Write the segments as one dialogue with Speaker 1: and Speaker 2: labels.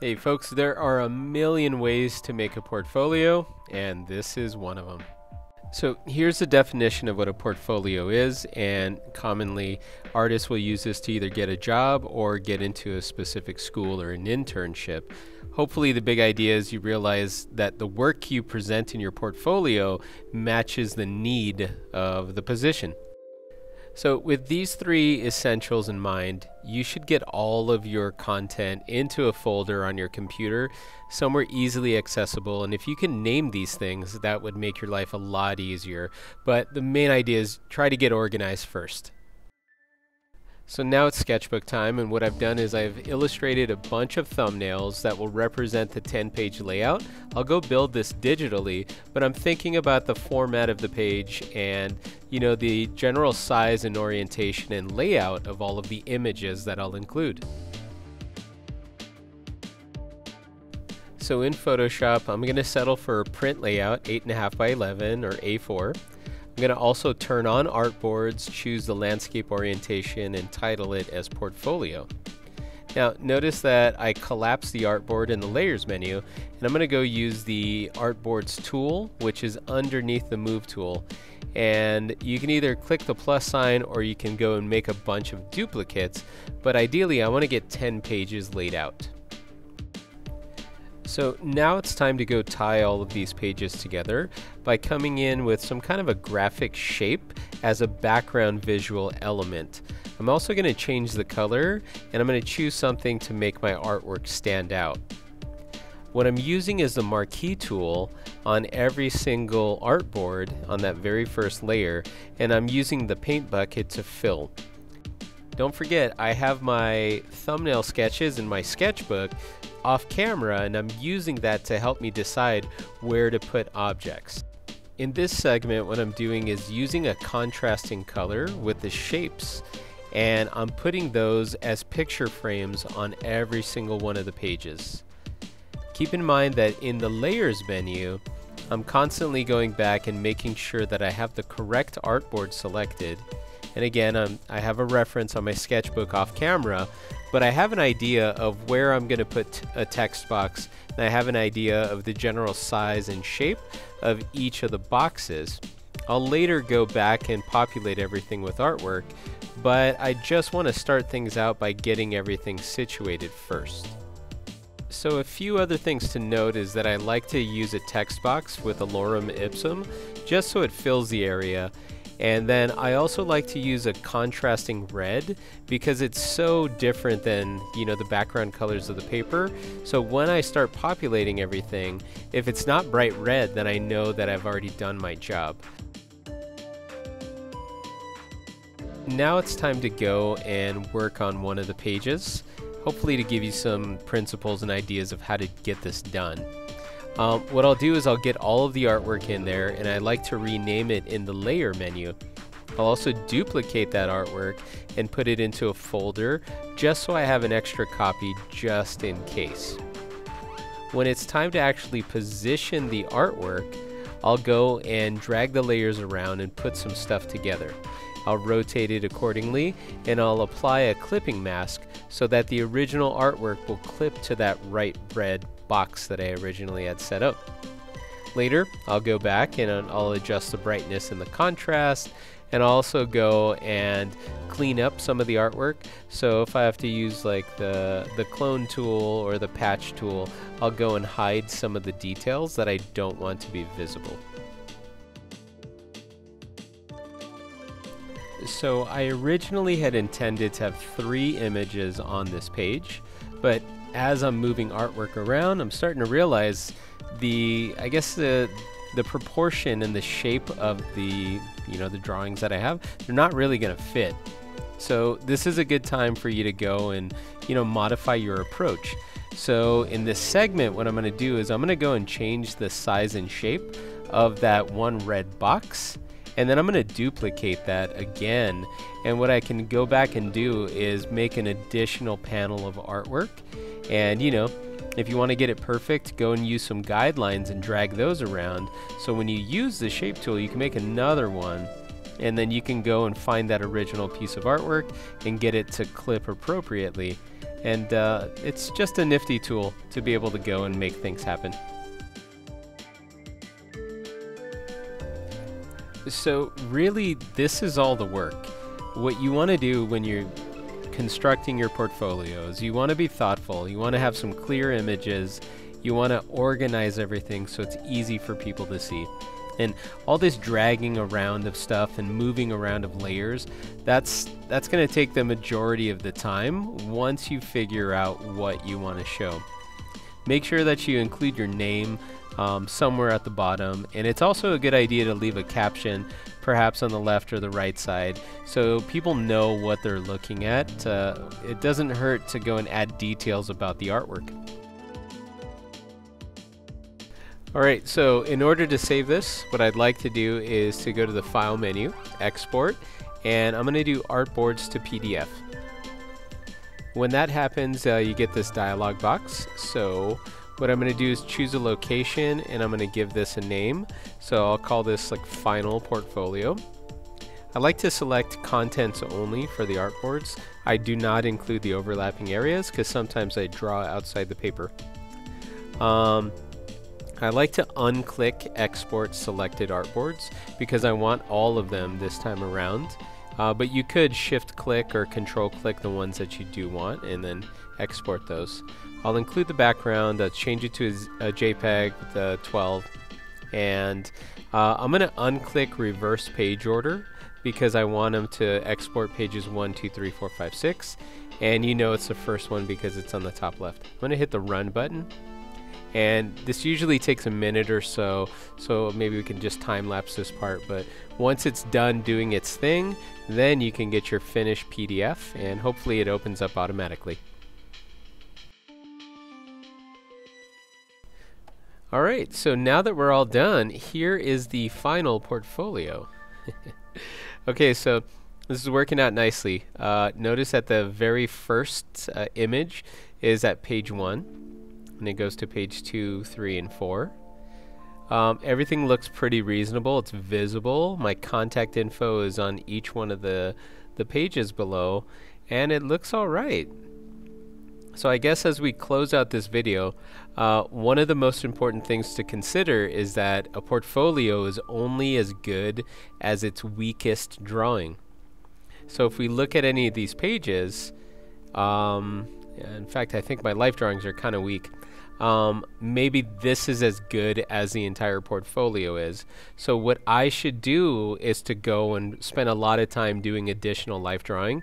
Speaker 1: Hey folks, there are a million ways to make a portfolio, and this is one of them. So here's the definition of what a portfolio is, and commonly artists will use this to either get a job or get into a specific school or an internship. Hopefully the big idea is you realize that the work you present in your portfolio matches the need of the position. So with these three essentials in mind, you should get all of your content into a folder on your computer, somewhere easily accessible. And if you can name these things, that would make your life a lot easier. But the main idea is try to get organized first. So now it's sketchbook time and what I've done is I've illustrated a bunch of thumbnails that will represent the 10 page layout. I'll go build this digitally, but I'm thinking about the format of the page and you know the general size and orientation and layout of all of the images that I'll include. So in Photoshop, I'm going to settle for a print layout 8.5 by 11 or A4. I'm going to also turn on artboards, choose the landscape orientation, and title it as portfolio. Now notice that I collapse the artboard in the layers menu and I'm going to go use the artboards tool which is underneath the move tool and you can either click the plus sign or you can go and make a bunch of duplicates but ideally I want to get 10 pages laid out. So now it's time to go tie all of these pages together by coming in with some kind of a graphic shape as a background visual element. I'm also going to change the color and I'm going to choose something to make my artwork stand out. What I'm using is the marquee tool on every single artboard on that very first layer and I'm using the paint bucket to fill. Don't forget, I have my thumbnail sketches in my sketchbook off camera and I'm using that to help me decide where to put objects. In this segment, what I'm doing is using a contrasting color with the shapes and I'm putting those as picture frames on every single one of the pages. Keep in mind that in the layers menu, I'm constantly going back and making sure that I have the correct artboard selected and again, um, I have a reference on my sketchbook off camera, but I have an idea of where I'm going to put a text box, and I have an idea of the general size and shape of each of the boxes. I'll later go back and populate everything with artwork, but I just want to start things out by getting everything situated first. So a few other things to note is that I like to use a text box with a lorem ipsum just so it fills the area and then I also like to use a contrasting red because it's so different than, you know, the background colors of the paper. So when I start populating everything, if it's not bright red, then I know that I've already done my job. Now it's time to go and work on one of the pages, hopefully to give you some principles and ideas of how to get this done. Um, what I'll do is I'll get all of the artwork in there and I like to rename it in the layer menu. I'll also duplicate that artwork and put it into a folder just so I have an extra copy just in case. When it's time to actually position the artwork, I'll go and drag the layers around and put some stuff together. I'll rotate it accordingly and I'll apply a clipping mask so that the original artwork will clip to that right red box that I originally had set up. Later, I'll go back and I'll adjust the brightness and the contrast and I'll also go and clean up some of the artwork. So if I have to use like the, the clone tool or the patch tool, I'll go and hide some of the details that I don't want to be visible. So I originally had intended to have three images on this page, but as I'm moving artwork around, I'm starting to realize the, I guess the, the proportion and the shape of the, you know, the drawings that I have, they're not really going to fit. So this is a good time for you to go and, you know, modify your approach. So in this segment, what I'm going to do is I'm going to go and change the size and shape of that one red box and then I'm going to duplicate that again. And what I can go back and do is make an additional panel of artwork. And you know if you want to get it perfect go and use some guidelines and drag those around. So when you use the shape tool you can make another one. And then you can go and find that original piece of artwork and get it to clip appropriately. And uh, it's just a nifty tool to be able to go and make things happen. So really, this is all the work. What you want to do when you're constructing your portfolios, you want to be thoughtful, you want to have some clear images, you want to organize everything so it's easy for people to see. And all this dragging around of stuff and moving around of layers, that's that's going to take the majority of the time once you figure out what you want to show. Make sure that you include your name um, somewhere at the bottom, and it's also a good idea to leave a caption perhaps on the left or the right side so people know what they're looking at. Uh, it doesn't hurt to go and add details about the artwork. Alright, so in order to save this, what I'd like to do is to go to the File menu, Export, and I'm going to do Artboards to PDF. When that happens, uh, you get this dialog box. So what I'm going to do is choose a location, and I'm going to give this a name. So I'll call this like Final Portfolio. I like to select contents only for the artboards. I do not include the overlapping areas because sometimes I draw outside the paper. Um, I like to unclick export selected artboards because I want all of them this time around. Uh, but you could shift click or control click the ones that you do want and then export those. I'll include the background, uh, change it to a, a JPEG with the 12 and uh, I'm going to unclick reverse page order because I want them to export pages 1, 2, 3, 4, 5, 6 and you know it's the first one because it's on the top left. I'm going to hit the run button and this usually takes a minute or so so maybe we can just time lapse this part but once it's done doing its thing then you can get your finished PDF and hopefully it opens up automatically alright so now that we're all done here is the final portfolio okay so this is working out nicely uh, notice that the very first uh, image is at page 1 and it goes to page 2, 3, and 4. Um, everything looks pretty reasonable. It's visible. My contact info is on each one of the, the pages below, and it looks alright. So I guess as we close out this video, uh, one of the most important things to consider is that a portfolio is only as good as its weakest drawing. So if we look at any of these pages, um, in fact I think my life drawings are kind of weak, um, maybe this is as good as the entire portfolio is. So what I should do is to go and spend a lot of time doing additional life drawing.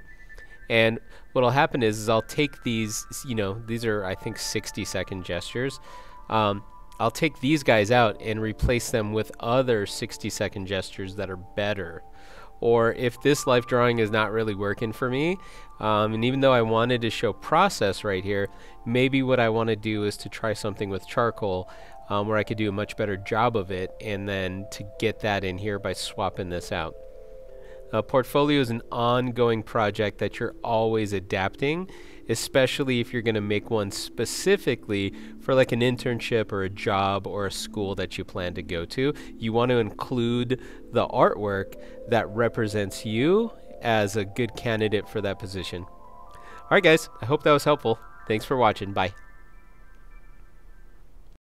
Speaker 1: And what'll happen is, is I'll take these, you know, these are I think 60 second gestures. Um, I'll take these guys out and replace them with other 60 second gestures that are better or if this life drawing is not really working for me um, and even though I wanted to show process right here maybe what I want to do is to try something with charcoal um, where I could do a much better job of it and then to get that in here by swapping this out. A portfolio is an ongoing project that you're always adapting especially if you're going to make one specifically for like an internship or a job or a school that you plan to go to. You want to include the artwork that represents you as a good candidate for that position. Alright guys, I hope that was helpful. Thanks for watching. Bye.